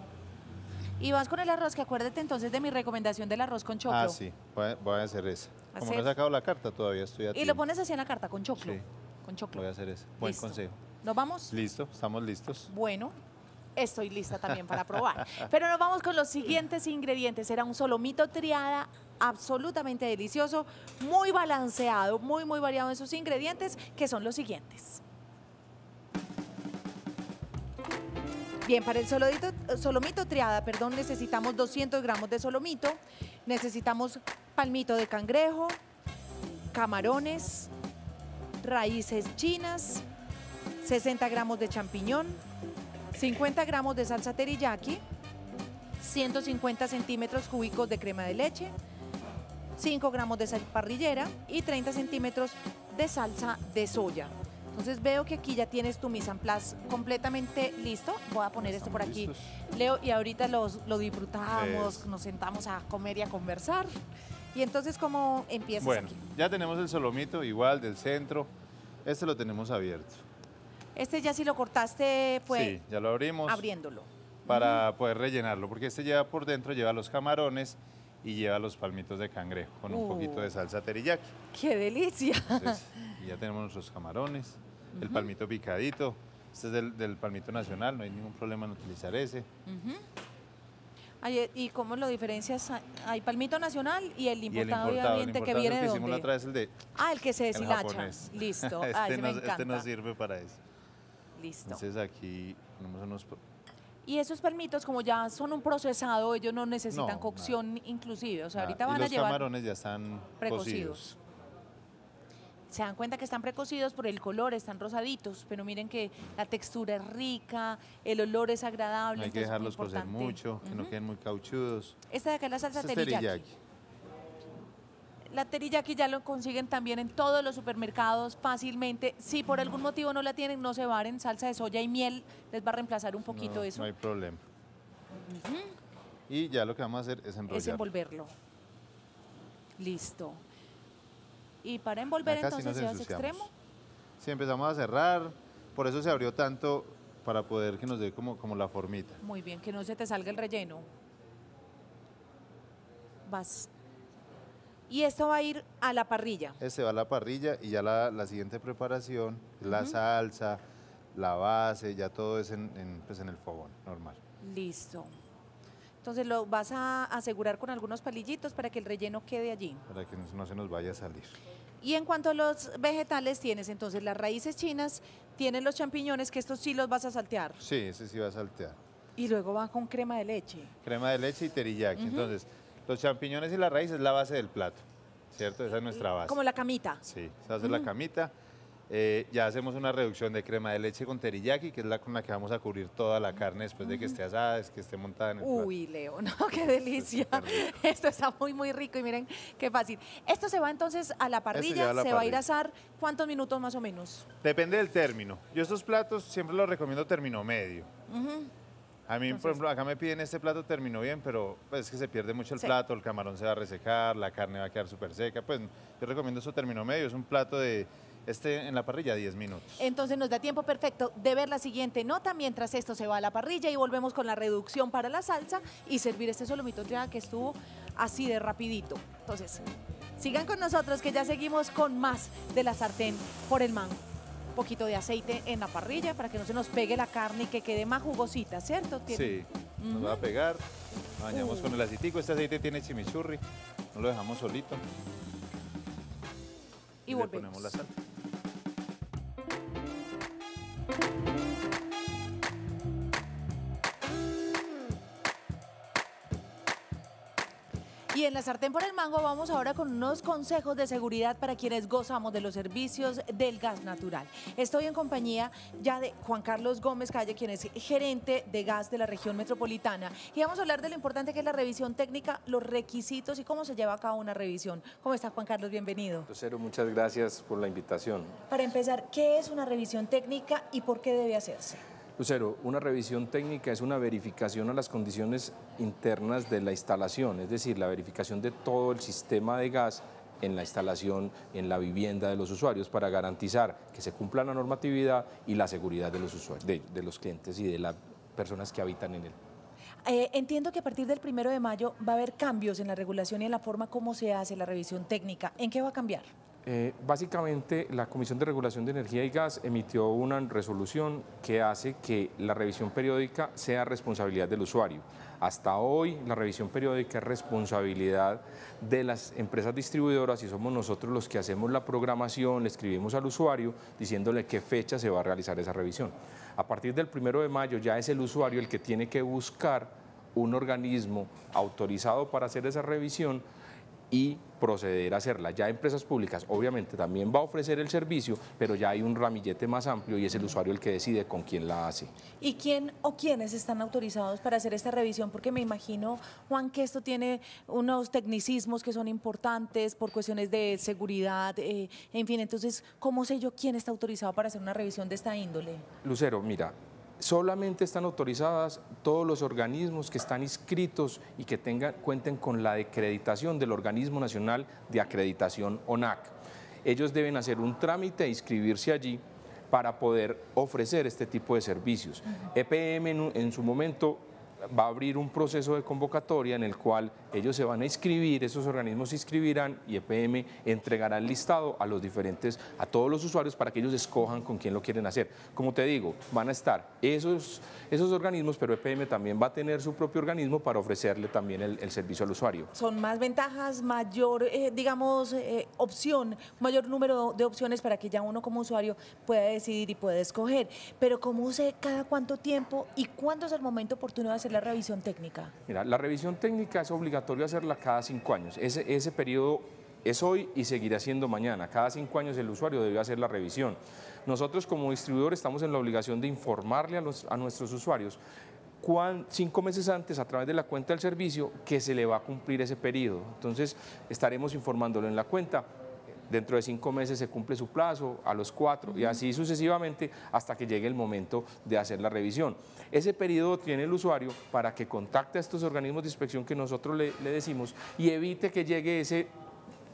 Y vas con el arroz, que acuérdate entonces de mi recomendación del arroz con choclo.
Ah, sí, voy a, hacer eso. Como no he sacado la carta, todavía estoy a
Y lo pones así en la carta, con choclo. Sí.
Voy a hacer eso. Buen consejo.
¿Nos vamos?
Listo, estamos listos.
Bueno, estoy lista también para probar. [LAUGHS] Pero nos vamos con los siguientes ingredientes. Era un solomito triada absolutamente delicioso, muy balanceado, muy, muy variado en sus ingredientes, que son los siguientes. Bien, para el solomito triada, perdón, necesitamos 200 gramos de solomito, necesitamos palmito de cangrejo, camarones, raíces chinas, 60 gramos de champiñón, 50 gramos de salsa teriyaki, 150 centímetros cúbicos de crema de leche, 5 gramos de sal parrillera y 30 centímetros de salsa de soya. Entonces veo que aquí ya tienes tu mise en place completamente listo. Voy a poner esto por aquí,
listos.
Leo, y ahorita los, lo disfrutamos, nos sentamos a comer y a conversar. Y entonces, ¿cómo empiezas
Bueno,
aquí?
ya tenemos el solomito igual del centro. Este lo tenemos abierto.
Este ya si lo cortaste fue
sí, ya lo abrimos
abriéndolo.
para poder rellenarlo, porque este lleva por dentro, lleva los camarones y lleva los palmitos de cangrejo con un
Uh.
poquito de salsa teriyaki.
¡Qué delicia!
Entonces, y ya tenemos nuestros camarones, el palmito picadito. Este es del, del palmito nacional, no hay ningún problema en utilizar ese.
Ay, ¿Y cómo lo diferencias? Hay palmito nacional y el
y el
importado,
el
obviamente, que viene de
hicimos la
dónde?
otra vez el de
Ah, el que se deshilacha. [LAUGHS] Listo.
este,
Ah, me
este
encanta.
no sirve para eso.
Listo.
Entonces aquí ponemos unos...
Y esos palmitos, como ya son un procesado, ellos no necesitan
No,
cocción inclusive. O sea,
nada.
ahorita
Y
van a
los
llevar...
camarones ya están
precocidos.
cocidos.
Se dan cuenta que están precocidos por el color, están rosaditos, pero miren que la textura es rica, el olor es agradable.
No hay que dejarlos cocer mucho, que no queden muy cauchudos.
Esta de acá es la salsa
Este
teriyaki.
teriyaki.
La teriyaki ya lo consiguen también en todos los supermercados fácilmente. Si por algún motivo no la tienen, no se varen. Salsa de soya y miel les va a reemplazar un poquito
no,
eso.
No hay problema. Y ya lo que vamos a hacer es enrollar.
es envolverlo. Listo. Y para envolver
Acá
entonces llevas
ensuciamos.
extremo.
Sí, empezamos a cerrar. Por eso se abrió tanto para poder que nos dé como, como la formita.
Muy bien, que no se te salga el relleno. Vas. Y esto va a ir a la parrilla.
Este va a la parrilla y ya la, la siguiente preparación, la salsa, la base, ya todo es en, en, pues en el fogón normal.
Listo. Entonces lo vas a asegurar con algunos palillitos para que el relleno quede allí.
para que no, se nos vaya a salir.
Y en cuanto a los vegetales, tienes entonces las raíces chinas, tienes los champiñones, que estos sí los vas a saltear.
Sí, ese sí va a saltear.
Y luego va con crema de leche.
Crema de leche y teriyaki. Entonces, los champiñones y la raíz es la base del plato, ¿cierto? Esa es nuestra base.
Como la camita.
Sí, se hace la camita. Eh, ya hacemos una reducción de crema de leche con teriyaki, que es la con la que vamos a cubrir toda la carne después de que esté asada, es que esté montada en el plato.
Uy, Leo, no, [LAUGHS] qué delicia. [LAUGHS] Esto está muy, muy rico y miren qué fácil. Esto se va entonces a la parrilla,
lleva a la
se va a ir a asar. ¿Cuántos minutos más o menos?
Depende del término. Yo estos platos siempre los recomiendo término medio. A mí, por ejemplo, acá me piden este plato término bien, pero pues, es que se pierde mucho el
Sí.
plato, el camarón se va a resecar, la carne va a quedar súper seca. Pues yo recomiendo eso término medio. Es un plato de este en la parrilla 10 minutos.
Entonces nos da tiempo perfecto de ver la siguiente nota mientras esto se va a la parrilla y volvemos con la reducción para la salsa y servir este solomito ya que estuvo así de rapidito. Entonces, sigan con nosotros que ya seguimos con más de la sartén por el mango. Un poquito de aceite en la parrilla para que no se nos pegue la carne y que quede más jugosita, ¿cierto? Tiene-
Sí, nos va a pegar. Bañamos
Uh.
con el aceitico. Este aceite tiene chimichurri. No lo dejamos solito.
Y
le
volvemos.
ponemos la salsa.
Y en la sartén por el mango vamos ahora con unos consejos de seguridad para quienes gozamos de los servicios del gas natural. Estoy en compañía ya de Juan Carlos Gómez Calle, quien es gerente de gas de la región metropolitana. Y vamos a hablar de lo importante que es la revisión técnica, los requisitos y cómo se lleva a cabo una revisión. ¿Cómo está Juan Carlos? Bienvenido.
Lucero, muchas gracias por la invitación.
Para empezar, ¿qué es una revisión técnica y por qué debe hacerse?
Lucero, una revisión técnica es una verificación a las condiciones internas de la instalación, es decir, la verificación de todo el sistema de gas en la instalación, en la vivienda de los usuarios, para garantizar que se cumpla la normatividad y la seguridad de los usuarios, de, de los clientes y de las personas que habitan en él.
Eh, entiendo que a partir del primero de mayo va a haber cambios en la regulación y en la forma como se hace la revisión técnica. ¿En qué va a cambiar?
Eh, básicamente, la Comisión de Regulación de Energía y Gas emitió una resolución que hace que la revisión periódica sea responsabilidad del usuario. Hasta hoy, la revisión periódica es responsabilidad de las empresas distribuidoras y somos nosotros los que hacemos la programación, le escribimos al usuario diciéndole qué fecha se va a realizar esa revisión. A partir del primero de mayo ya es el usuario el que tiene que buscar un organismo autorizado para hacer esa revisión y proceder a hacerla. Ya empresas públicas obviamente también va a ofrecer el servicio, pero ya hay un ramillete más amplio y es el usuario el que decide con quién la hace.
¿Y quién o quiénes están autorizados para hacer esta revisión? Porque me imagino, Juan, que esto tiene unos tecnicismos que son importantes por cuestiones de seguridad, eh, en fin, entonces, ¿cómo sé yo quién está autorizado para hacer una revisión de esta índole?
Lucero, mira, solamente están autorizadas todos los organismos que están inscritos y que tengan, cuenten con la acreditación del Organismo Nacional de Acreditación ONAC. Ellos deben hacer un trámite e inscribirse allí para poder ofrecer este tipo de servicios. EPM en, en su momento va a abrir un proceso de convocatoria en el cual ellos se van a inscribir, esos organismos se inscribirán y EPM entregará el listado a los diferentes, a todos los usuarios para que ellos escojan con quién lo quieren hacer. Como te digo, van a estar esos, esos organismos, pero EPM también va a tener su propio organismo para ofrecerle también el, servicio al usuario.
Son más ventajas, mayor, eh, digamos, eh, opción, mayor número de opciones para que ya uno como usuario pueda decidir y pueda escoger. Pero ¿cómo sé cada cuánto tiempo y cuándo es el momento oportuno de hacer la revisión técnica?
Mira, la revisión técnica es obligatorio hacerla cada cinco años. Ese, ese periodo es hoy y seguirá siendo mañana. Cada cinco años el usuario debe hacer la revisión. Nosotros como distribuidor estamos en la obligación de informarle a, a nuestros usuarios cinco meses antes a través de la cuenta del servicio que se le va a cumplir ese periodo. Entonces estaremos informándolo en la cuenta dentro de cinco meses se cumple su plazo, a los cuatro, y así sucesivamente hasta que llegue el momento de hacer la revisión. Ese periodo tiene el usuario para que contacte a estos organismos de inspección que nosotros le, le decimos y evite que llegue ese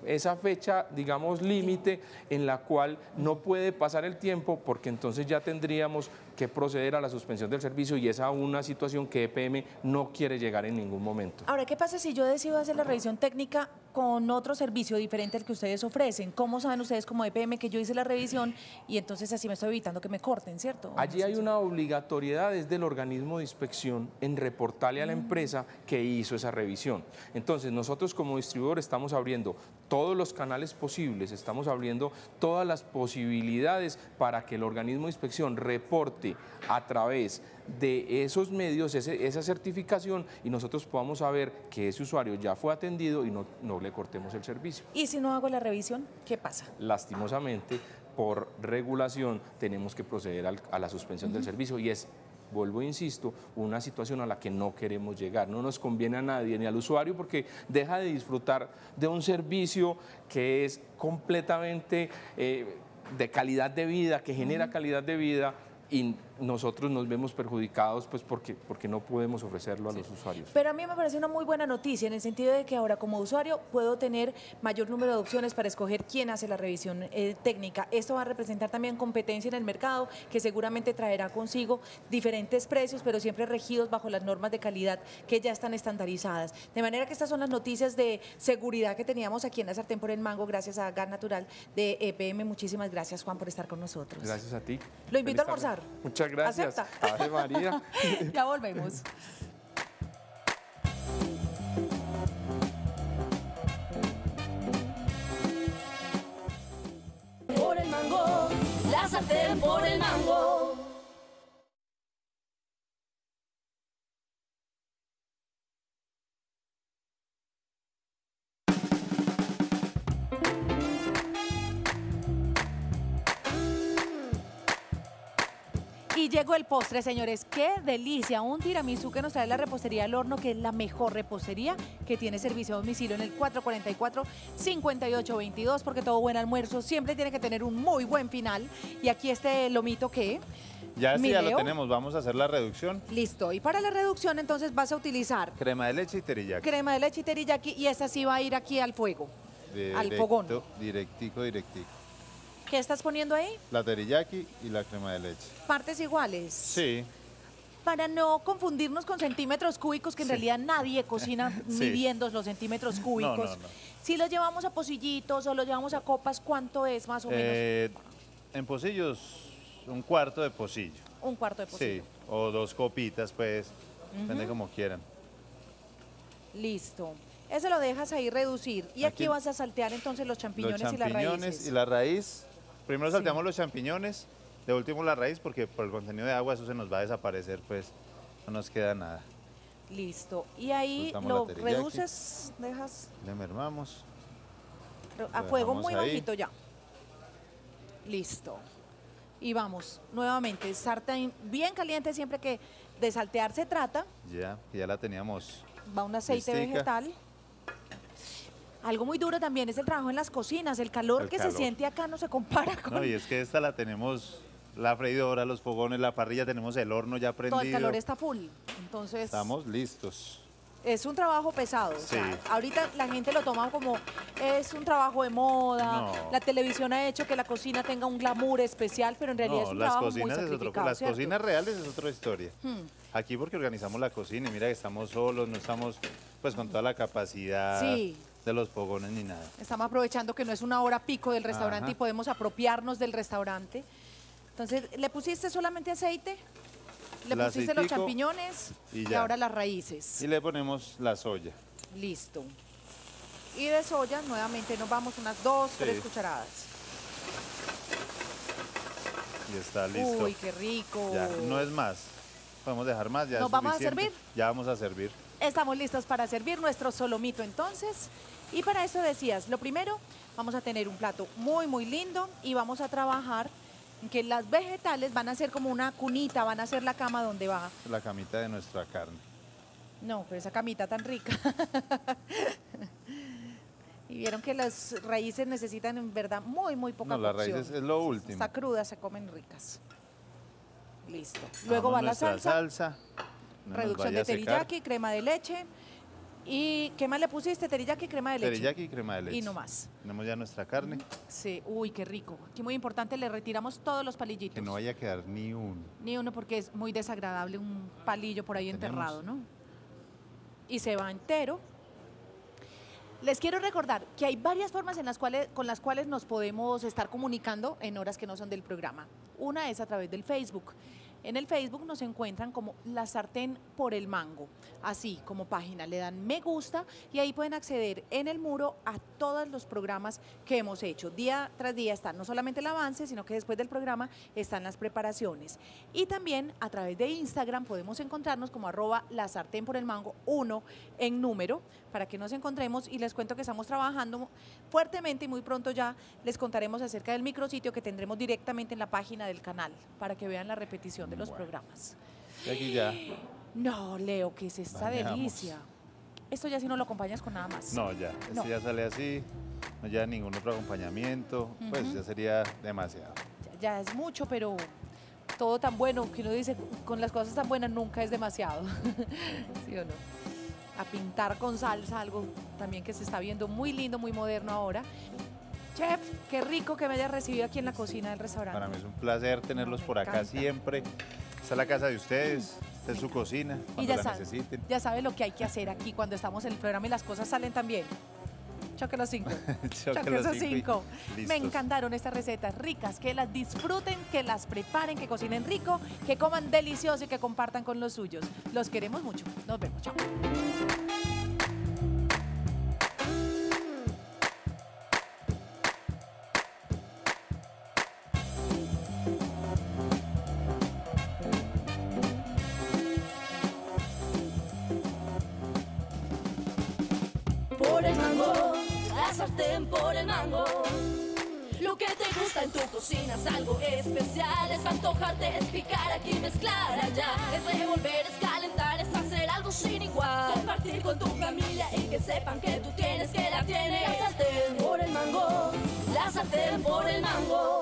esa fecha, digamos, límite en la cual no puede pasar el tiempo porque entonces ya tendríamos que proceder a la suspensión del servicio y es a una situación que EPM no quiere llegar en ningún momento.
Ahora, ¿qué pasa si yo decido hacer la revisión técnica con otro servicio diferente al que ustedes ofrecen? ¿Cómo saben ustedes como EPM que yo hice la revisión y entonces así me estoy evitando que me corten, ¿cierto?
Allí hay una obligatoriedad desde el organismo de inspección en reportarle a la mm. empresa que hizo esa revisión. Entonces, nosotros como distribuidor estamos abriendo todos los canales posibles, estamos abriendo todas las posibilidades para que el organismo de inspección reporte a través de esos medios, esa certificación y nosotros podamos saber que ese usuario ya fue atendido y no, no le cortemos el servicio.
¿Y si no hago la revisión, qué pasa?
Lastimosamente, por regulación, tenemos que proceder a la suspensión del servicio y es vuelvo e insisto, una situación a la que no queremos llegar. No nos conviene a nadie, ni al usuario, porque deja de disfrutar de un servicio que es completamente eh, de calidad de vida, que genera calidad de vida y nosotros nos vemos perjudicados pues porque, porque no podemos ofrecerlo a los usuarios.
Pero a mí me parece una muy buena noticia en el sentido de que ahora como usuario puedo tener mayor número de opciones para escoger quién hace la revisión eh, técnica. Esto va a representar también competencia en el mercado que seguramente traerá consigo diferentes precios, pero siempre regidos bajo las normas de calidad que ya están estandarizadas. De manera que estas son las noticias de seguridad que teníamos aquí en la Sartén por el Mango, gracias a Gas Natural de EPM. Muchísimas gracias, Juan, por estar con nosotros.
Gracias a ti.
Lo invito a almorzar.
Muchas gracias. Ave María. [LAUGHS]
ya volvemos.
Por el mango, la sartén por el mango.
Y llegó el postre, señores. ¡Qué delicia! Un tiramisú que nos trae la repostería al horno, que es la mejor repostería que tiene servicio a domicilio en el 444-5822, porque todo buen almuerzo siempre tiene que tener un muy buen final. Y aquí este lomito que...
Ya sí, ya lo tenemos. Vamos a hacer la reducción.
Listo. Y para la reducción, entonces vas a utilizar...
Crema de leche y teriyaki.
Crema de leche y teriyaki. Y esta sí va a ir aquí al fuego, al fogón.
Directico, directico.
¿Qué estás poniendo ahí?
La teriyaki y la crema de leche.
¿Partes iguales?
Sí.
Para no confundirnos con centímetros cúbicos, que en realidad nadie cocina [LAUGHS] midiendo los centímetros cúbicos. Si los llevamos a pocillitos o los llevamos a copas, ¿cuánto es más o menos?
Eh, en pocillos, un cuarto de pocillo.
Un cuarto de pocillo.
Sí, o dos copitas, pues, depende como quieran.
Listo. Ese lo dejas ahí reducir. Y aquí, vas a saltear entonces los champiñones,
los champiñones
y las raíces.
y la raíz Primero salteamos los champiñones, de último la raíz, porque por el contenido de agua eso se nos va a desaparecer, pues no nos queda nada.
Listo. Y ahí
Soltamos
lo reduces, dejas
Le mermamos.
a fuego muy
ahí.
bajito ya. Listo. Y vamos, nuevamente, sartén bien caliente siempre que de saltear se trata.
Ya, ya la teníamos.
Va un aceite
Listica.
vegetal. Algo muy duro también es el trabajo en las cocinas. El calor
El
que se siente acá no se compara con
No, y es que esta la tenemos, la freidora, los fogones, la parrilla, tenemos el horno ya prendido.
todo el calor está full. Entonces,
Estamos listos.
es un trabajo pesado. o sea,
Sí.
ahorita la gente lo toma como es un trabajo de moda.
No.
La televisión ha hecho que la cocina tenga un glamour especial, pero en realidad
No,
es un
las
trabajo
cocinas
muy
es otro,
sacrificado,
las
¿cierto?
cocinas reales es otra historia.
Hmm.
Aquí porque organizamos la cocina y mira que estamos solos, no estamos pues con toda la capacidad
Sí.
De los fogones ni nada.
Estamos aprovechando que no es una hora pico del restaurante
Ajá.
y podemos apropiarnos del restaurante. Entonces, ¿le pusiste solamente aceite? Le pusiste los champiñones
y
ahora las raíces.
Y le ponemos la soya.
Listo. Y de soya, nuevamente nos vamos unas dos,
Sí.
tres cucharadas.
Y está listo.
Uy, qué rico.
Ya, no es más. Podemos dejar más, ya
¿Nos
es
vamos a servir?
Ya vamos a servir.
Estamos listos para servir nuestro solomito entonces. Y para eso decías, lo primero, vamos a tener un plato muy, muy lindo y vamos a trabajar en que las vegetales van a ser como una cunita, van a ser la cama donde va.
La camita de nuestra carne.
No, pero esa camita tan rica. [LAUGHS] y vieron que las raíces necesitan en verdad muy, muy poca
No, las raíces es lo último.
Está cruda, se comen ricas. Listo. Luego va
Vamos
la
nuestra
salsa.
salsa. No
reducción de teriyaki, crema de leche. ¿Y qué más le pusiste? Teriyaki, crema de leche.
Teriyaki y crema de leche.
Y no más.
Tenemos ya nuestra carne.
Sí, uy, qué rico. Aquí muy importante, le retiramos todos los palillitos.
Que no vaya a quedar ni un.
Ni uno porque es muy desagradable un palillo por ahí enterrado, ¿no? Y se va entero. Les quiero recordar que hay varias formas en las cuales, con las cuales nos podemos estar comunicando en horas que no son del programa. Una es a través del Facebook. En el Facebook nos encuentran como La Sartén por el Mango. Así como página, le dan me gusta y ahí pueden acceder en el muro a todos los programas que hemos hecho. Día tras día está no solamente el avance, sino que después del programa están las preparaciones. Y también a través de Instagram podemos encontrarnos como arroba La Sartén por el Mango 1 en número para que nos encontremos y les cuento que estamos trabajando fuertemente y muy pronto ya les contaremos acerca del micrositio que tendremos directamente en la página del canal para que vean la repetición de los
Bueno.
programas.
Y aquí ya.
No, Leo, ¿qué es esta
Bañamos.
delicia? Esto ya si no lo acompañas con nada más.
No, ya. Este
No.
ya sale así. No lleva ningún otro acompañamiento. Pues ya sería demasiado.
Ya, ya es mucho, pero todo tan bueno que uno dice con las cosas tan buenas nunca es demasiado. [LAUGHS] ¿Sí o no? A pintar con salsa, algo también que se está viendo muy lindo, muy moderno ahora. Chef, qué rico que me hayas recibido aquí en la cocina del restaurante.
Para mí es un placer tenerlos
me
por acá
encanta.
siempre. Esta es la casa de ustedes. Esta es su cocina.
y
Cuando
ya
la
sabe,
necesiten.
ya sabe lo que hay que hacer aquí cuando estamos en el programa y las cosas salen tan bien. Choque los cinco. [LAUGHS]
Choque
Choque
los cinco
cinco. Me encantaron estas recetas ricas, que las disfruten, que las preparen, que cocinen rico, que coman delicioso y que compartan con los suyos. Los queremos mucho. Nos vemos. Chao.
En tu cocina es algo especial, es antojarte, es picar aquí, mezclar allá, es revolver, es calentar, es hacer algo sin igual. Compartir con tu familia y que sepan que tú tienes, que la tienes. La sartén por el mango, la sartén por el mango.